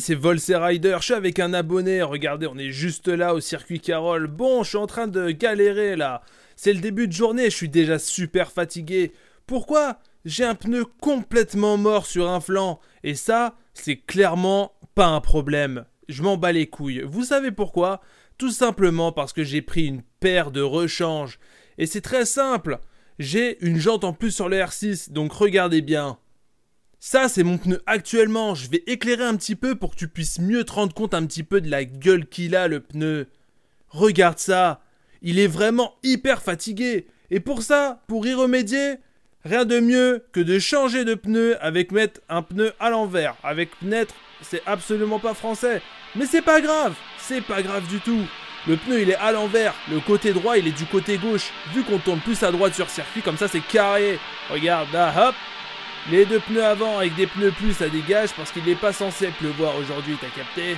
c'est Volsé Rider, je suis avec un abonné, regardez, on est juste là au circuit Carole. Bon, je suis en train de galérer là. C'est le début de journée, je suis déjà super fatigué. Pourquoi J'ai un pneu complètement mort sur un flanc? Et ça, c'est clairement pas un problème. Je m'en bats les couilles. Vous savez pourquoi? Tout simplement parce que j'ai pris une paire de rechange. Et c'est très simple. J'ai une jante en plus sur le R6, donc regardez bien. Ça, c'est mon pneu actuellement. Je vais éclairer un petit peu pour que tu puisses mieux te rendre compte un petit peu de la gueule qu'il a, le pneu. Regarde ça. Il est vraiment hyper fatigué. Et pour ça, pour y remédier, rien de mieux que de changer de pneu avec mettre un pneu à l'envers. Avec mettre, c'est absolument pas français. Mais c'est pas grave. C'est pas grave du tout. Le pneu il est à l'envers, le côté droit il est du côté gauche. Vu qu'on tourne plus à droite sur circuit, comme ça c'est carré. Regarde là, hop, les deux pneus avant avec des pneus plus, ça dégage parce qu'il n'est pas censé pleuvoir aujourd'hui, t'as capté?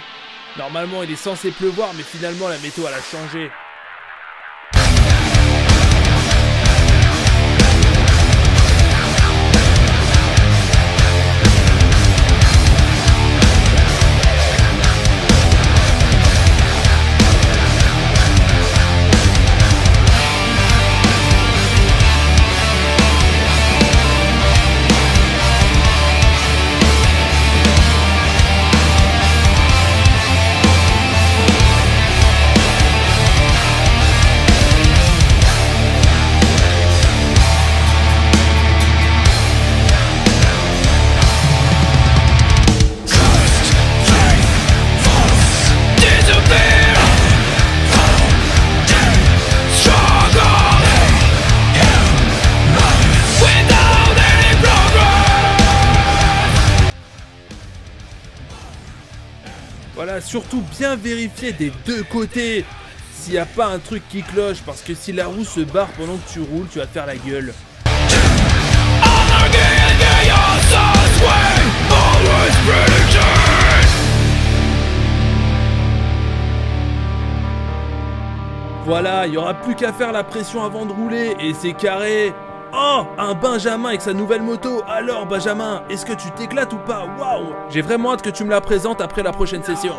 Normalement, il est censé pleuvoir, mais finalement, la météo, elle a changé. Voilà, surtout bien vérifier des deux côtés s'il n'y a pas un truc qui cloche, parce que si la roue se barre pendant que tu roules, tu vas te faire la gueule. Voilà, il n'y aura plus qu'à faire la pression avant de rouler, et c'est carré Oh Un Benjamin avec sa nouvelle moto. Alors Benjamin, est-ce que tu t'éclates ou pas? Waouh! J'ai vraiment hâte que tu me la présentes après la prochaine session.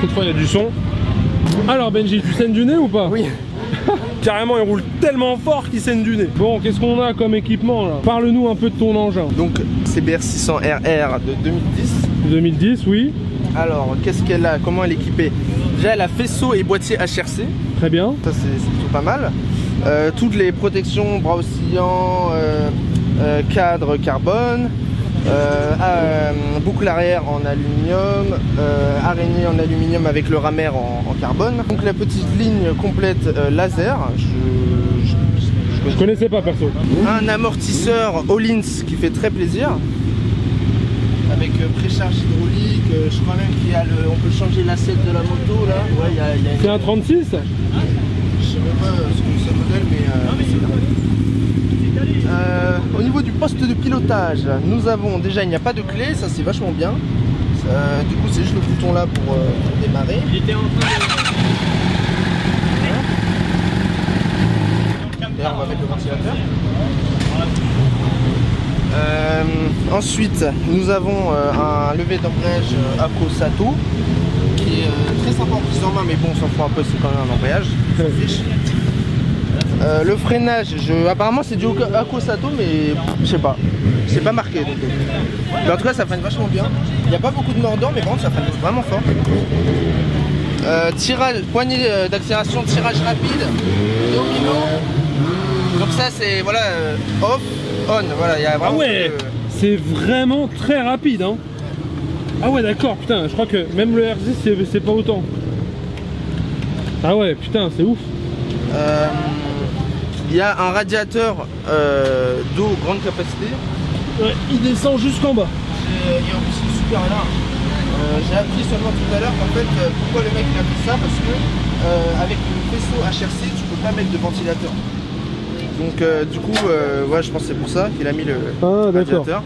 Cette fois il y a du son. Alors Benji, tu saignes du nez ou pas Oui. Carrément, il roule tellement fort qu'il saigne du nez. Bon, qu'est-ce qu'on a comme équipement là Parle-nous un peu de ton engin. Donc CBR 600 RR de 2010. 2010, oui. Alors, qu'est-ce qu'elle a Comment elle est équipée Déjà, elle a faisceau et boîtier HRC. Très bien. Ça, c'est c'est plutôt pas mal. Euh, toutes les protections, bras oscillants, euh, euh, cadre carbone, euh, euh, boucle arrière en aluminium, euh, araignée en aluminium avec le ramer en, en carbone. Donc la petite ligne complète euh, laser. Je, je- je- je Je connaissais pas perso. un amortisseur Hollins qui fait très plaisir. Avec euh, précharge hydraulique, euh, je crois même qu'il y a le. On peut changer l'assiette de la moto là. Ouais, il y a, il y a une- C'est un 36 Je sais même pas ce que c'est le modèle, mais, euh, mais c'est là. Euh, au niveau du nous avons déjà, il n'y a pas de clé, ça c'est vachement bien. Euh, du coup, c'est juste le bouton là pour, euh, pour démarrer. Il était en train D'ailleurs, on va mettre le ventilateur. Euh, ensuite, nous avons euh, un lever d'embrayage euh, Akosato qui est euh, très sympa en prise en main, mais bon, on s'en fout un peu, c'est quand même un embrayage. Euh, le freinage, je... apparemment c'est du Akosato, mais je sais pas. C'est pas marqué. donc. Mais en tout cas, ça freine vachement bien. Il n'y a pas beaucoup de mordant, mais par contre, ça freine vraiment fort. Euh, tirage, poignée euh, d'accélération, tirage rapide, domino. Donc ça c'est voilà euh, off, on, voilà, il y a Ah vraiment ouais que- C'est vraiment très rapide hein Ah ouais d'accord, putain, je crois que même le RZ c'est pas autant. Ah ouais, putain, c'est ouf. Euh, Il y a un radiateur euh, d'eau grande capacité. Ouais, il descend jusqu'en bas. J'ai- Il y a aussi super large. Euh, J'ai appris seulement tout à l'heure qu'en fait euh, pourquoi le mec il a fait ça parce que euh, avec le faisceau HRC tu peux pas mettre de ventilateur. Donc euh, du coup euh, ouais je pense que c'est pour ça qu'il a mis le Ah radiateur.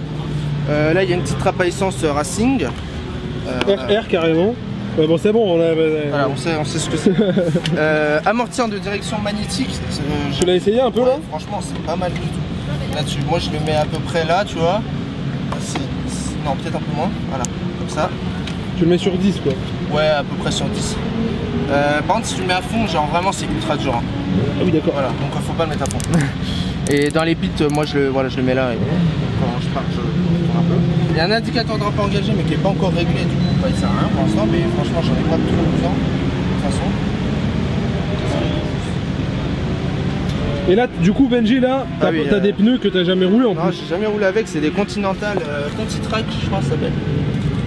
Euh, là il y a une petite trappe à essence euh, Racing. Euh, RR carrément. Ouais, bon c'est bon, on a... Voilà, on sait, on sait ce que c'est. Euh, amortisseur de direction magnétique. euh, je- Tu l'as essayé un peu là? Franchement, c'est pas mal du tout. Là-dessus, moi je le mets à peu près là, tu vois. Non, peut-être un peu moins. Voilà, comme ça. Tu le mets sur 10 quoi. Ouais, à peu près sur 10. Euh, par contre, si tu le mets à fond, genre vraiment, c'est ultra dur. hein. Ah oui d'accord. Voilà, donc faut pas le mettre à fond. et dans les pits, moi je le, voilà, je le mets là. Et quand je pars, je tourne un peu. Il y a un indicateur de drapeau engagé, mais qui est pas encore réglé. Du coup, bah, il sert à rien pour l'instant. Mais franchement, j'en ai pas trop besoin. De toute façon. Et là, du coup Benji là, t'as Ah oui, t'as euh, des pneus que t'as jamais roulé en Non, plus. j'ai jamais roulé avec, c'est des Continental euh, Conti-Track, je crois que ça s'appelle.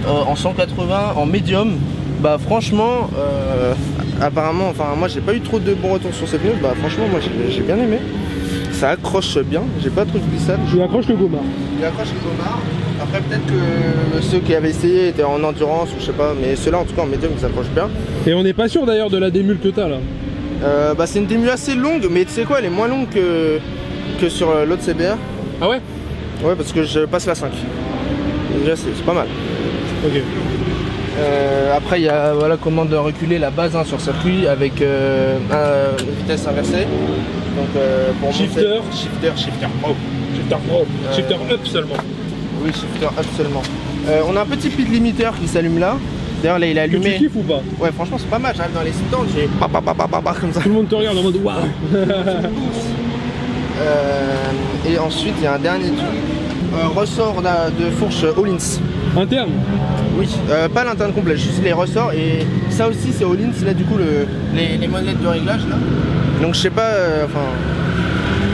Euh, en 180, en médium. Bah franchement, euh, apparemment, enfin moi j'ai pas eu trop de bons retours sur ces pneus, bah franchement moi j'ai bien aimé. Ça accroche bien, j'ai pas trop de glissade. Je lui accroche le gomard. Il accroche les gomards. Après peut-être que ceux qui avaient essayé étaient en endurance ou je sais pas, mais ceux-là en tout cas en médium ils accrochent bien. Et on n'est pas sûr d'ailleurs de la démule que t'as là. Euh, bah c'est une démule assez longue, mais tu sais quoi, elle est moins longue que, que sur euh, l'autre CBR. Ah ouais? Ouais parce que je passe la 5. Déjà c'est c'est pas mal. Ok. Euh, après, il y a voilà, commande de reculer la base hein, sur circuit avec euh, un- une vitesse inversée. Donc, euh, pour Shifter. monter- shifter, shifter pro. Shifter pro. Shifter up seulement. Oui, shifter up seulement. On a un petit pit limiteur qui s'allume là. D'ailleurs, là, il est tu allumé. kiffes ou pas Ouais, franchement, c'est pas mal. J'arrive dans les stands, j'ai pa pa pa pa pa pa comme ça. Tout le monde te regarde en mode waouh Euh, et ensuite, il y a un dernier truc. Euh, ressort de fourche Hollins. Interne Oui, euh, pas l'interne complet, juste les ressorts et ça aussi c'est Hollins, là du coup le, les, les molettes de réglage là. Donc je sais pas, enfin,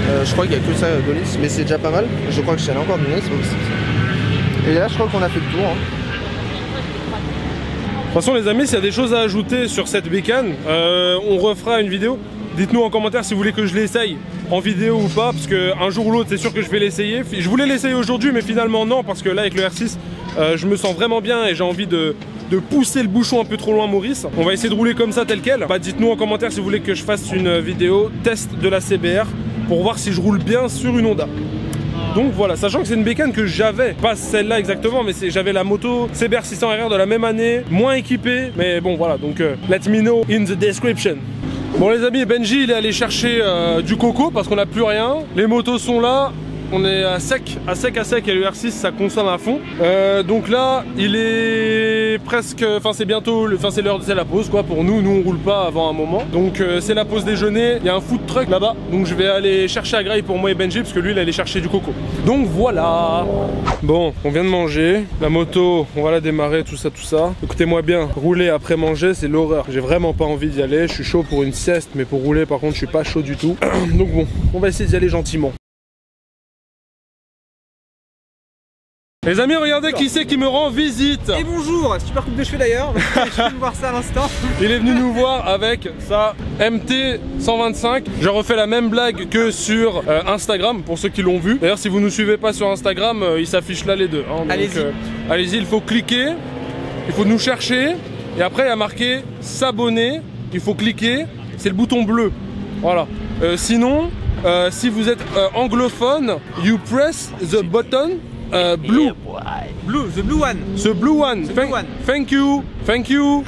euh, je crois qu'il y a que ça d'Hollins, mais c'est déjà pas mal. Je crois que je sais encore ça. Et là je crois qu'on a fait le tour. hein. De toute façon les amis, s'il y a des choses à ajouter sur cette bécane, euh, on refera une vidéo. Dites-nous en commentaire si vous voulez que je l'essaye en vidéo ou pas, parce que un jour ou l'autre c'est sûr que je vais l'essayer. Je voulais l'essayer aujourd'hui mais finalement non, parce que là avec le R6, euh, je me sens vraiment bien et j'ai envie de, pousser le bouchon un peu trop loin Maurice. On va essayer de rouler comme ça tel quel. Bah dites-nous en commentaire si vous voulez que je fasse une vidéo test de la CBR pour voir si je roule bien sur une Honda. Donc voilà, sachant que c'est une bécane que j'avais, pas celle-là exactement, mais j'avais la moto CBR 600 RR de la même année, moins équipée, mais bon voilà, donc euh, let me know in the description. Bon les amis, Benji il est allé chercher euh, du coco parce qu'on n'a plus rien, les motos sont là, on est à sec, à sec, à sec et le R6 ça consomme à fond. Euh, donc là, il est presque, enfin c'est bientôt, enfin c'est l'heure, c'est la pause quoi pour nous. Nous on roule pas avant un moment, donc euh, c'est la pause déjeuner. Il y a un food truck là-bas, donc je vais aller chercher à graille pour moi et Benji parce que lui il allait chercher du coco. Donc voilà. Bon, on vient de manger. La moto, on va la démarrer, tout ça, tout ça. Écoutez-moi bien, rouler après manger, c'est l'horreur. J'ai vraiment pas envie d'y aller. Je suis chaud pour une sieste, mais pour rouler, par contre, je suis pas chaud du tout. Donc bon, on va essayer d'y aller gentiment. Les amis, regardez qui c'est qui me rend visite. Et bonjour, super coupe de cheveux d'ailleurs, je viens de voir ça à l'instant. Il est venu nous voir avec sa MT 125. Je refais la même blague que sur euh, Instagram pour ceux qui l'ont vu. D'ailleurs, si vous nous suivez pas sur Instagram, euh, il s'affiche là les deux. hein. Allez-y. euh, allez-y, il faut cliquer, il faut nous chercher et après il y a marqué s'abonner. Il faut cliquer, c'est le bouton bleu. Voilà. Sinon, si vous êtes anglophone, you press the button Uh, blue. Blue, the blue one. The blue one. The Thank, blue one. Thank you. Thank you.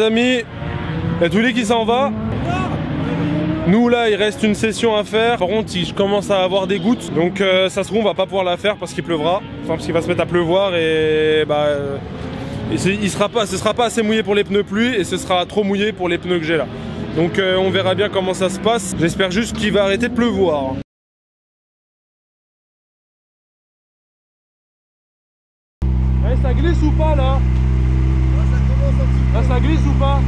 Les amis, il y a Touli qui s'en va. Nous là il reste une session à faire. Par contre je commence à avoir des gouttes. Donc euh, ça se trouve on va pas pouvoir la faire parce qu'il pleuvra. Enfin parce qu'il va se mettre à pleuvoir et bah euh, il sera pas, ce sera pas assez mouillé pour les pneus pluie et ce sera trop mouillé pour les pneus que j'ai là. Donc euh, on verra bien comment ça se passe. J'espère juste qu'il va arrêter de pleuvoir. Eh, ça glisse ou pas là? Là ça glisse ou pas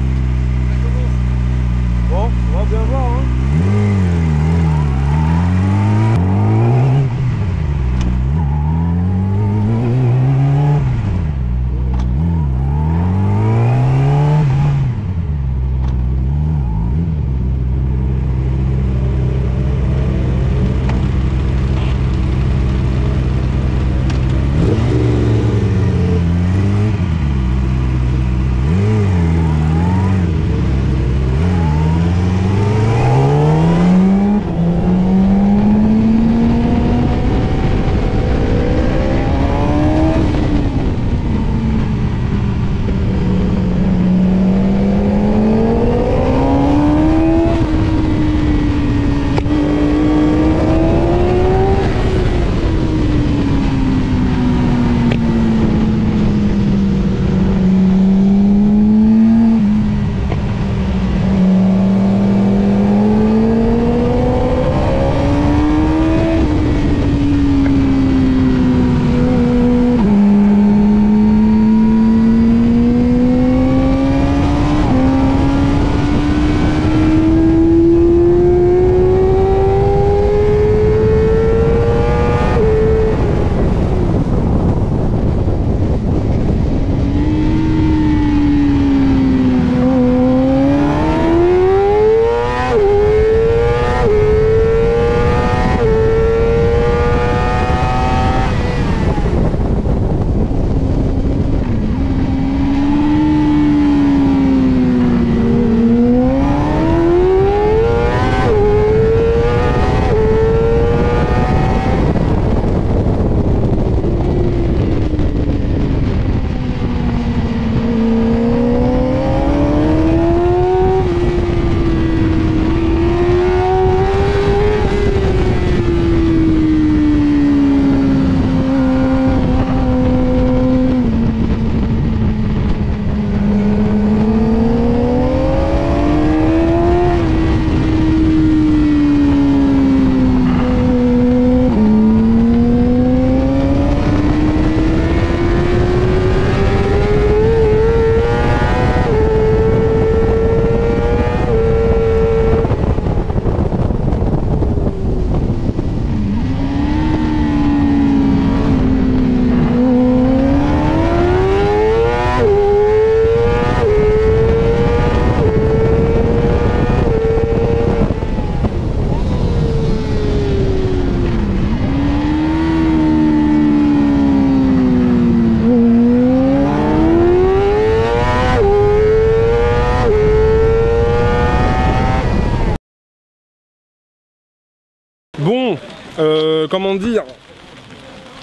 euh, comment dire?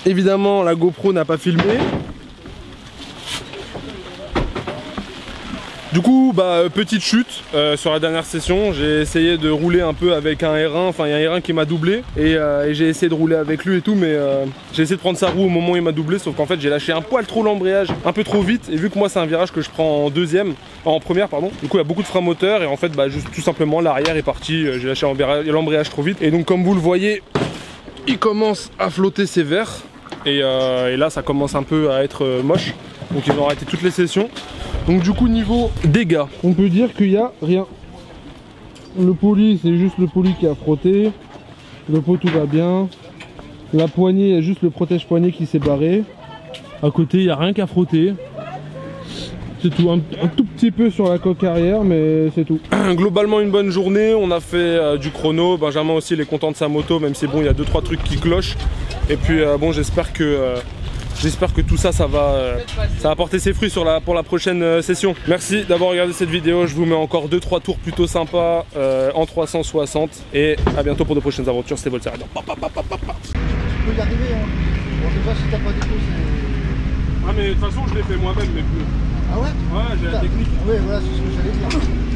Évidemment, la GoPro n'a pas filmé. Du coup, bah, euh, petite chute euh, sur la dernière session. J'ai essayé de rouler un peu avec un R1. Enfin, il y a un R1 qui m'a doublé. Et, euh, et j'ai essayé de rouler avec lui et tout. Mais j'ai essayé de prendre sa roue au moment où il m'a doublé. Sauf qu'en fait, j'ai lâché un poil trop l'embrayage, un peu trop vite. Et vu que moi, c'est un virage que je prends en deuxième, en première, pardon. Du coup, il y a beaucoup de frein moteur. Et en fait, bah, tout simplement, l'arrière est parti. J'ai lâché l'embrayage trop vite. Et donc, comme vous le voyez, commence à flotter sévère. Et, euh, et là, ça commence un peu à être euh, moche. Donc, ils ont arrêté toutes les sessions. Donc, du coup, niveau dégâts, on peut dire qu'il y a rien. Le poli, c'est juste le poli qui a frotté. Le pot, tout va bien. La poignée, juste le protège-poignée qui s'est barré. À côté, il n'y a rien qu'à frotter. C'est tout, un, un tout petit peu sur la coque arrière, mais c'est tout. Globalement, une bonne journée. On a fait euh, du chrono. Benjamin aussi, il est content de sa moto, même si bon, il y a deux trois trucs qui clochent. Et puis euh, bon, j'espère que euh, j'espère que tout ça, ça va, ça va porter ses fruits sur la, pour la prochaine session. Merci d'avoir regardé cette vidéo. Je vous mets encore deux trois tours plutôt sympas euh, en 360. Et à bientôt pour de prochaines aventures. C'était Voltaire. Tu peux y arriver, hein. Bon, déjà, si t'as pas d'écho, c'est. Ah mais de toute façon, je l'ai fait moi-même, mais Ah ouais? Ouais, la technique. Oui, voilà, c'est ce que j'allais dire.